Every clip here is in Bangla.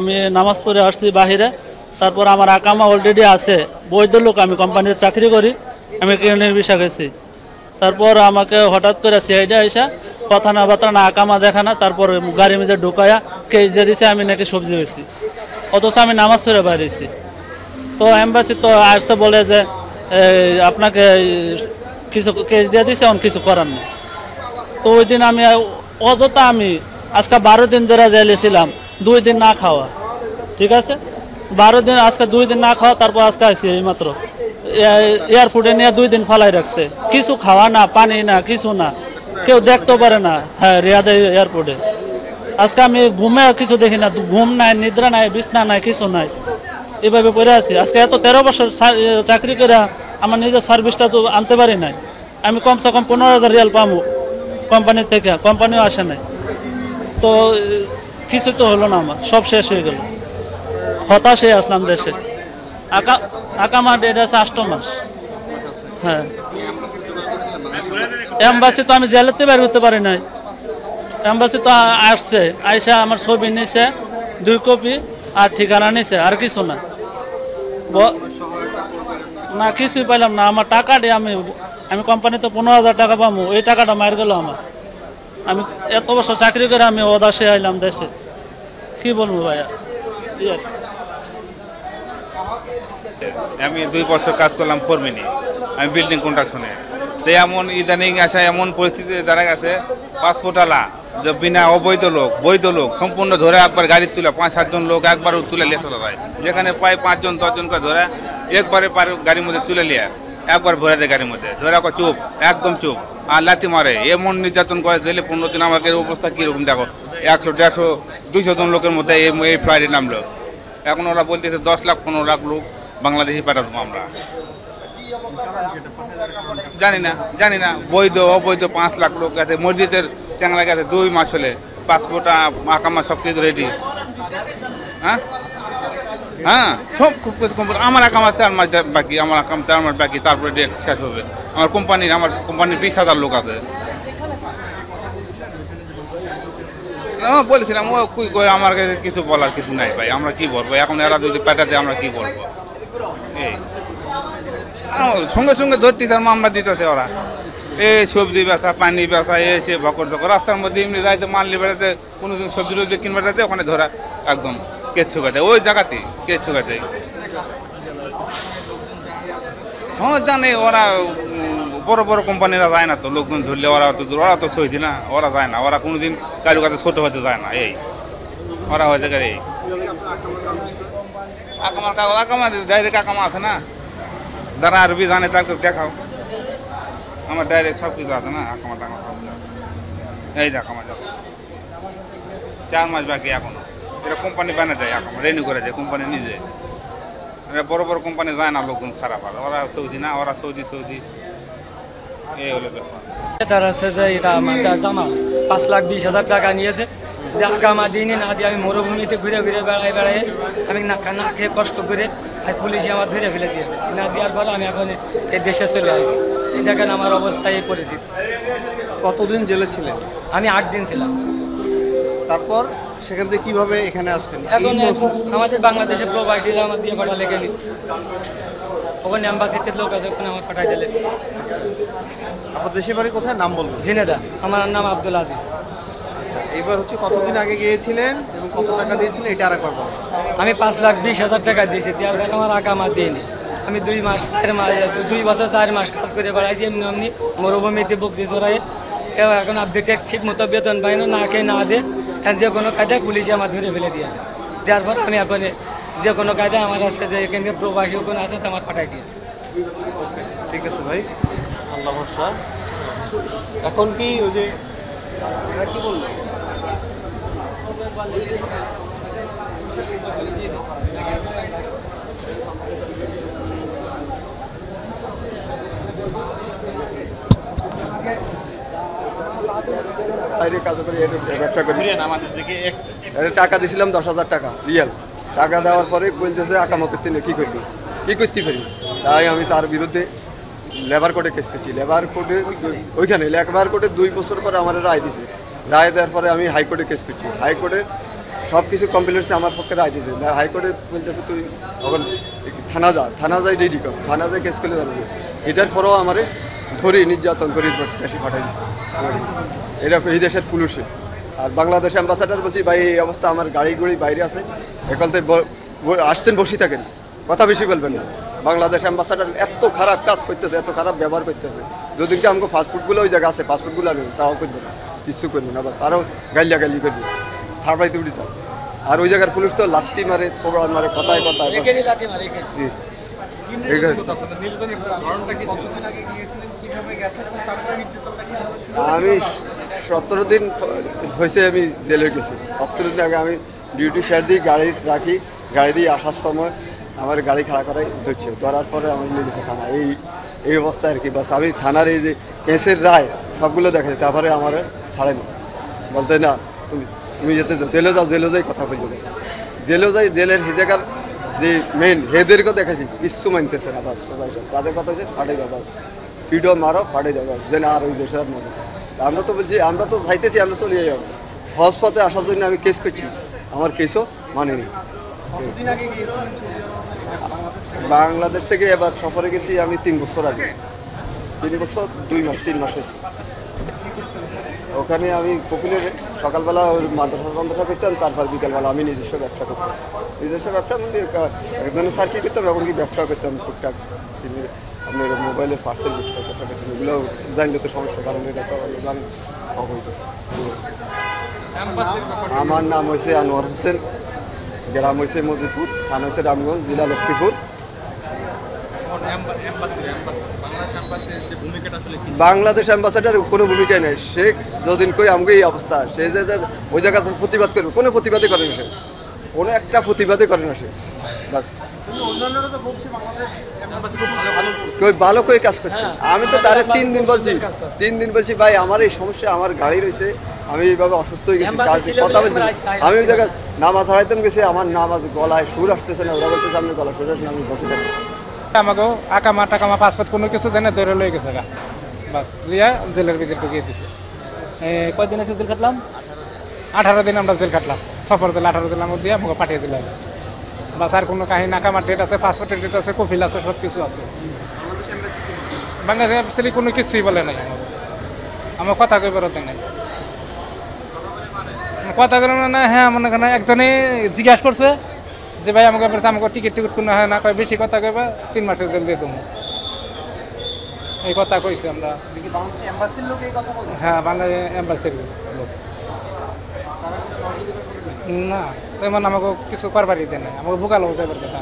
আমি নামাজ পড়ে আসছি বাহিরে, তারপর আমার আকামা অলরেডি আছে। বৈধ লোক আমি কোম্পানিতে চাকরি করি, আমি ক্লিনিক বিষা গেছি তারপর আমাকে হঠাৎ করে সিআইডি আইসা, কথা না বার্তা না আকামা দেখা না, তারপর গাড়ি মেজে ঢুকাইয়া কেস দিয়ে দিছে, আমি নাকি সবজি বেছি অথচ আমি নামাজ পড়ে বাইরেছি তো এম্বাসি তো আসতে বলে যে আপনাকে কিছু কেস দিয়ে দিছে, এখন কিছু করার নেই। তো ওই দিন আমি অযথা আমি, আজকে বারো দিন ধরে জেলেছিলাম দুই দিন না খাওয়া, ঠিক আছে? বারো দিন, আজকে দুই দিন না খাওয়া, তারপর আজকে আসছি এইমাত্র। এয়ারপোর্টে নিয়ে দুই দিন ফালাই রাখছে। কিছু খাওয়া না, পানি না, কিছু না। কেউ দেখতেও পারে না হ্যাঁ রিয়াদে এয়ারপোর্টে। আজকে আমি ঘুমে কিছু দেখি না, ঘুম নাই, নিদ্রা নাই, বিছনা নাই, কিছু নাই। এভাবে পড়ে আছি। আজকে এত তেরো বছর চাকরি করে আমার নিজের সার্ভিসটা তো আনতে পারি নাই। আমি কমসে কম পনেরো হাজার রিয়াল পাবো কোম্পানির থেকে, কোম্পানিও আসে নাই। তো কিছু তো হলো না আমার, সব শেষ হয়ে গেল। হতাশ হয়ে আসলাম দেশে। আকা আকামা ডেট আছে আষ্ট মাস। হ্যাঁ। এম্বাসি তো আমি জেলাতে বের হতে পারি নাই। এম্বাসি তো আসছে, আইসা আমার ছবি নিছে, দুই কপি, আর ঠিকানা নিছে, আর কিছু না। না, কিছুই পাইলাম না। আমার টাকা দিয়ে আমি আমি কোম্পানিতে পনেরো হাজার টাকা পাবো এই টাকাটা মার গেল আমার। আমি এত বছর চাকরি করে আমি ওদাসে আইলাম দেশে। কি বলব ভাইয়া? ইয়ে আমি দুই বছর কাজ করলাম ফোরমিনি। আমি বিল্ডিং কন্ট্রাকশনে তো এমন ইদানিং আসা এমন পরিস্থিতি দাঁড়া গেছে, পাসপোর্টওয়ালা, যে বিনা অবৈধ লোক, বৈধ লোক, সম্পূর্ণ ধরে একবার গাড়ি তুলে পাঁচ সাতজন লোক একবার তুলে লিয়ে চলে যায়। যেখানে প্রায় পাঁচজন দশজন করে ধরে একবারে পার গাড়ির মধ্যে তুলে লিয়ে একবার ভরে দেয় গাড়ির মধ্যে। ধরে চুপ, একদম চুপ। আর লাথি মারে, এমন নির্যাতন করে দিলে পনেরো দিন আমাকে অবস্থা কীরকম দেখো। একশো দেড়শো, দুইশো জন লোকের মধ্যে এই এই ফ্লাইটে নামলো। এখন ওরা বলতেছে দশ লাখ পনেরো লাখ লোক বাংলাদেশি পাঠাবো আমরা। জানি না জানি না, বৈধ, অবৈধ পাঁচ লাখ লোক গেছে মসজিদের চ্যাংলা গেছে দুই মাস হলে পাসপোর্ট আকামা সব কিছু রেডি হ্যাঁ? হ্যাঁ সব আমার আকামা চার মাস বাকি, আমার আকাম, চার মাস বাকি, তারপরে ডেট শেষ হবে। আমার কোম্পানির আমার কোম্পানির বিশ হাজার লোক আছে হ্যাঁ বলেছিলাম, ও কুই করে আমার কাছে কিছু বলার কিছু নাই ভাই, আমরা কি বলব? এখন এরা যদি পাঠাতে আমরা কি বলব? এই। সঙ্গে সঙ্গে ধরতেছে আর মামলা দিতেছে ওরা। এ সবজি বেচা, পানি বেচা এ সে ভকর ধকর রাস্তার মধ্যে এমনি রাইতে মারলি বেড়াতে, কোনো দিন সবজি টবজি কিনবে বেড়াতে, ওখানে ধরা একদম কেচ্ছু কাটে। ওই জায়গাতেই কেচ্ছু কাটে। হ্যাঁ জানে ওরা বড় বড় কোম্পানিরা যায় না তো, লোকজন ধরলে ওরা তো ওরা তো সইছি না, ওরা যায় না, ওরা কোনোদিন কারও কাছে ছোট হতে যায় না, এই। ওরা হয়ে যায় এই। আকামার কাগজ আকামার ডাইরেক্ট আকামা আছে না? যারা আরবি জানে তাকে দেখাও। আমার ডাইরেক্ট সব কিছু আছে না আকামা টাকা এই দেখ আমার চার মাস বাকি এখনও। এটা কোম্পানি বানা দেয় আকামা রেনিউ করে দেয়, কোম্পানি নিজে। বড় বড় কোম্পানি যায় না, লোকজন সারা পারে ওরা সৌদি না, ওরা সৌদি সৌদি। এই হলো ব্যাপার তার যে এটা আমার জামা পাঁচ লাখ বিশ হাজার টাকা নিয়েছে। যে আগামা দিনে না দিয়ে আমি মরুভূমিতে ঘুরে ঘুরে বেড়াই বেড়াই আমি না না খেয়ে কষ্ট করে আর পুলিশে আমার ধরে ফেলে দিয়েছে। না দেওয়ার পরে আমি এখন এই দেশে চলে আসি। এই দেখেন আমার অবস্থা এই পরিস্থিতি। কতদিন জেলে ছিলেন? আমি আট দিন ছিলাম। তারপর সেখান থেকে কীভাবে এখানে আসলেন? এখন আমাদের বাংলাদেশে প্রবাসীরা আমার দিয়ে পাঠালে কেন? ওখানে অ্যাম্বাসিতে লোক আছে ওখানে আমার পাঠাই দিলে। আপনার দেশের বাড়ি কোথায়? নাম বলবেন জিনেদা। আমার নাম আব্দুল আজিজ। এইবার হচ্ছে কতদিন আগে গিয়েছিলেন এবং কত টাকা দিয়েছিলেন? এটা আরেকবার বলুন। আমি পাঁচ লাখ বিশ হাজার টাকা দিয়েছি। দেওয়ার পর আমার আঁকা মা দিইনি আমি দুই মাস চার মাস দুই বছর চার মাস কাজ করে বেড়াইছি। এমনি এমনি মরুভূমিতে বকরি চড়াই এখন আপডেটে ঠিক মতো বেতন পাই না না খেয়ে না দে। আর যে কোনো কায়দায় পুলিশে আমার ধরে ফেলে দিয়েছে। দেওয়ার পর আমি এখন যে কোনো কায়দায় আমার আছে যে এখান থেকে প্রবাসী কোনো আছে তো আমার পাঠাই দিয়েছে। ঠিক আছে ভাই। ভরসা এখন কি ওই যে কি বলল? বাইরে কাজ করি ব্যবসা করি। এটা টাকা দিছিলাম দশ হাজার টাকা রিয়েল। টাকা দেওয়ার পরে বলতেছে আকামা করতে নেই কী করবি? কী করতে পারি? তাই আমি তার বিরুদ্ধে লেবার কোর্টে কেস করছি। লেবার কোর্টে ওইখানে লেবার কোর্টে দুই বছর পরে আমার রায় দিছে। রায় দেওয়ার পরে আমি হাইকোর্টে কেস করছি। হাইকোর্টে সব কিছু কমপ্লিট আমার পক্ষে রায় না হাইকোর্টে বলতেছে, তুই এখন থানা যা, থানা যাই রেডি কর। থানা যাই কেস করলে জানবে এটার পরেও আমারে ধরে নির্যাতন করে দেশে পাঠাই দিচ্ছে এটা এই দেশের পুলিশে। আর বাংলাদেশ অ্যাম্বাসাডার বলছি, ভাই, এই অবস্থা আমার গাড়ি গুড়ি বাইরে আছে। একালতে আসছেন, বসে থাকেন। কথা বেশি বলবেন না। বাংলাদেশ অ্যাম্বাসাডার এত খারাপ কাজ করতেছে এত খারাপ ব্যবহার করতেছে। যদি কি আমাকে ফাস্টফুডগুলো ওই জায়গা আছে ফাস্টফুডগুলো আনবেন তাও করবে না কিছু করবে না বাস। আরও গাইলিয়া গাইলি করবে। থার্ড উঠে যাও আর ওই জায়গার পুলিশ তো লাত্তি মারে ছোবড়া মারে কথায় কথায় জি। আমি সতেরো দিন হয়েছে আমি জেলে গেছি। সতেরো দিন আগে আমি ডিউটি শেয়ার দিয়ে গাড়ি রাখি গাড়ি দিয়ে আসার সময় আমার গাড়ি খাড়া করাই ধরছে। ধরার পরে আমি নিয়ে গেছি থানা, এই এই অবস্থা আর কি। বাস আমি থানার এই যে কেসের রায়, সবগুলো দেখাচ্ছি তারপরে আমার ছাড়ে না বলতে না, তুমি তুমি যেতে যাও, জেলে যাও, জেলে যাই কথা বলবে জেলে যাই, জেলের হিজাকার যে মেন হেদেরকেও দেখেছি কিচ্ছু মানতেছে না বাস, সবাই সব। তাদের কথা হচ্ছে, ফাটে যাও বাস। ভিডিও মারো, ফাটে যাও বাস যে আর ওই দেশে আর মনে আমরা তো বলছি, আমরা তো চাইতেছি আমরা চলে যাব। সহজ পথে আসার জন্য আমি কেস করছি, আমার কেসও মানেনি। বাংলাদেশ থেকে এবার সফরে গেছি আমি তিন বছর আগে। তিন বছর, দুই মাস, তিন মাস হয়েছে। ওখানে আমি কপিলের সকালবেলা ওর মাদ্রাসা মাদ্রাসা করতাম তারপর বিকালবেলা আমি নিজস্ব ব্যবসা করতাম। নিজস্ব ব্যবসা কা- একজনের সার্কি করতাম, এমনকি ব্যবসা করতাম টুকটাক। সিমের আপনার মোবাইলের পার্সেল ব্যবসা করতাম এগুলো জানলে তো সমস্যা, কারণ এটা তো অবৈধ। আমার নাম হয়েছে আনোয়ার হোসেন, গ্রাম হয়েছে মজিদপুর, থানা হয়েছে রামগঞ্জ, জেলা লক্ষ্মীপুর। বাংলাদেশ অ্যাম্বাসাডার কোনো ভূমিকাই নেই। সে যদিন কই আমাকে এই অবস্থা সে যে ওই জায়গা প্রতিবাদ করবে কোনো প্রতিবাদই করে না সে। কোনো একটা প্রতিবাদই করে না সে। বাস। ভালো করে কাজ করছে? আমি তো তারে তিন দিন বলছি তিন দিন বলছি ভাই আমার এই সমস্যা আমার গাড়ি রয়েছে আমি এইভাবে অসুস্থ হয়ে গেছি কাজ কথা বলছি আমি ওই জায়গায় নামাজ হারাইতাম গেছি আমার নামাজ গলায় সুর আসতেছে না ওরা বলতেছে আমি গলা সুর আসছে না, আমি বসে থাকি আমাকেও আকামা টাকামা পাসপোর্ট কোনো কিছু দেয় না, ধরে লয়ে গেছে গা। বাস, লিয়া জেলের ভিতরে ঢুকিয়ে দিছে। কয়দিন একটু জেল কাটলাম? আঠারো দিন আমরা জেল কাটলাম। সফর জেল আঠারো দিন আমাকে দিয়ে আমাকে পাঠিয়ে দিলাম বাস, আর কোনো কাহিনী আকামার ডেট আছে পাসপোর্টের ডেট আছে, কফিল আছে, সব কিছু আছে। বাংলাদেশ কোনো কিছুই বলে নাই আমাকে। আমার কথা কই বেরোতে নাই। কথা করে না হ্যাঁ মনে করেন একজনে জিজ্ঞাসা করছে যে ভাই আমাকে বলছে আমাকে টিকিট টিকিট কোনো হয় না কয় বেশি কথা কইবা তিন মাসের জেল দিয়ে দেবো। এই কথা কইছি আমরা। হ্যাঁ বাংলা এম্বাসির লোক। না তেমন আমাকে কিছু করবারই দেয় না আমাকে ভোগালো যাবার কথা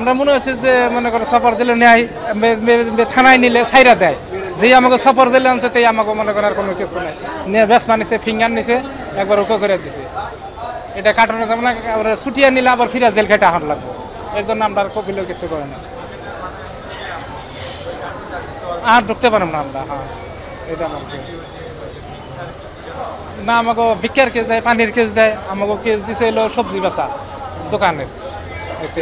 আমরা মনে হচ্ছে যে, মনে করো সফর জেলে নেয় থানায় নিলে সাইরা দেয়। যেই আমাকে সফর জেলে আনছে, তাই আমাকে মনে করার কোনো কিছু নেই। নিয়ে বেসমা নিছে ফিঙ্গার নিছে, একবার ওকে করে দিছে। এটা কাটানো যাবে না ছুটিয়ে নিলে আবার ফিরে জেল খেটে আহার লাগবে। এর জন্য আমরা আর কপিলেও কিছু করে না। আর ঢুকতে পারলাম না আমরা হ্যাঁ। এটা আমার কেস। না, আমাকে ভিক্ষার কেস দেয়, পানির কেস দেয়, আমাকে কেস দিছে এলো সবজি বেচা দোকানের।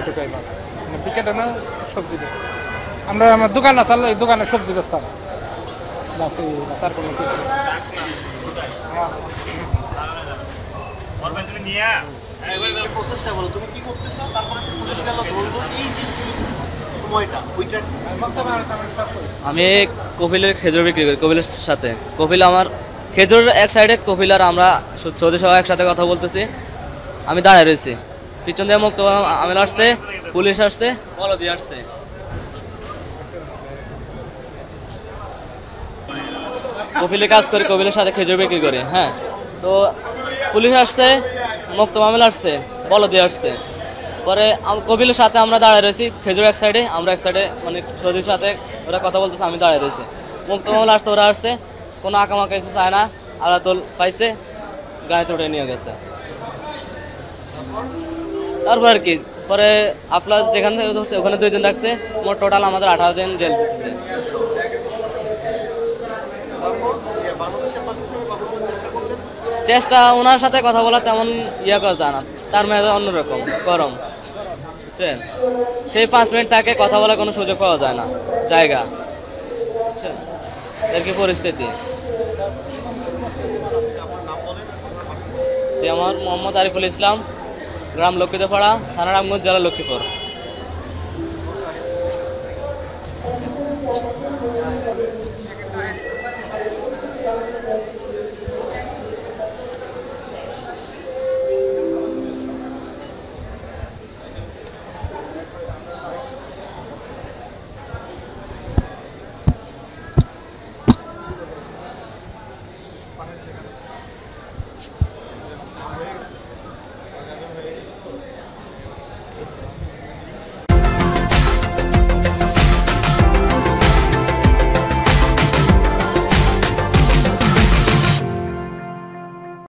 এটুকাই মাছ মানে বিকেটে না সবজি আমরা আমার দোকান আছে এই দোকানে সবজি বেচতাম বাস এই আর কোনো কিছু প্রসেসটা বলো। তুমি কি করতেছো? তারপরে সে পুলিশ গেল ধরলো এই সময়টা ওইটা। আমি কপিলের খেজুর বিক্রি করি কপিলের সাথে। কপিল আমার খেজুর এক সাইডে কপিল আর আমরা সৌদি সহ একসাথে কথা বলতেছি। আমি দাঁড়ায় রয়েছি। পিছন দিয়ে মুক্ত আমেল আসছে, পুলিশ আসছে, বলদি আসছে। কপিলে কাজ করি, কপিলের সাথে খেজুর বিক্রি করি হ্যাঁ। তো পুলিশ আসছে, মুক্ত মামলা আসছে, বলদি আসছে। পরে কপিলের সাথে আমরা দাঁড়ায় রয়েছি, খেজুর এক সাইডে আমরা এক সাইডে মানে সৌদির সাথে ওরা কথা বলতেছে, আমি দাঁড়ায় রয়েছি। মুক্ত মামলা আসছে, ওরা আসছে, কোনো আঁকামাকা এসে চায় না, আলাতল পাইছে গাড়িতে উঠে নিয়ে গেছে। তারপর আর কি, পরে আফলাস যেখান থেকে ধরছে, ওখানে দুই দিন রাখছে, মোট টোটাল আমাদের আঠারো দিন জেল দিচ্ছে। চেষ্টা ওনার সাথে কথা বলা তেমন ইয়ে করা যায় না, তার মেয়াদে অন্যরকম, গরম, বুঝছেন? সেই পাঁচ মিনিট তাকে কথা বলার কোনো সুযোগ পাওয়া যায় না, জায়গা, বুঝছেন? কি পরিস্থিতি? যে আমার মোহাম্মদ আরিফুল ইসলাম। গ্রাম লক্ষ্মীদেপাড়া থানা রামগঞ্জ জেলা লক্ষ্মীপুর।